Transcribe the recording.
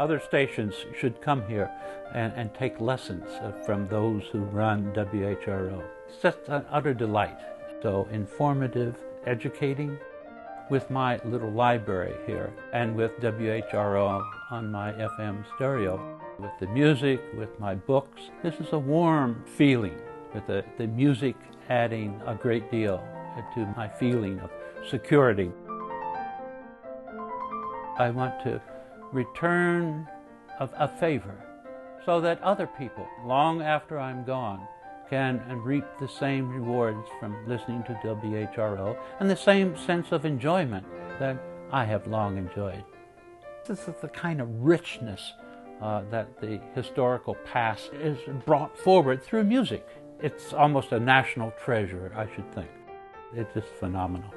Other stations should come here and, and take lessons uh, from those who run WHRO. It's just an utter delight. So informative, educating, with my little library here and with WHRO on my FM stereo, with the music, with my books. This is a warm feeling, with the, the music adding a great deal to my feeling of security. I want to return a, a favor so that other people, long after I'm gone, can reap the same rewards from listening to WHRO and the same sense of enjoyment that I have long enjoyed. This is the kind of richness uh, that the historical past is brought forward through music. It's almost a national treasure, I should think. It's just phenomenal.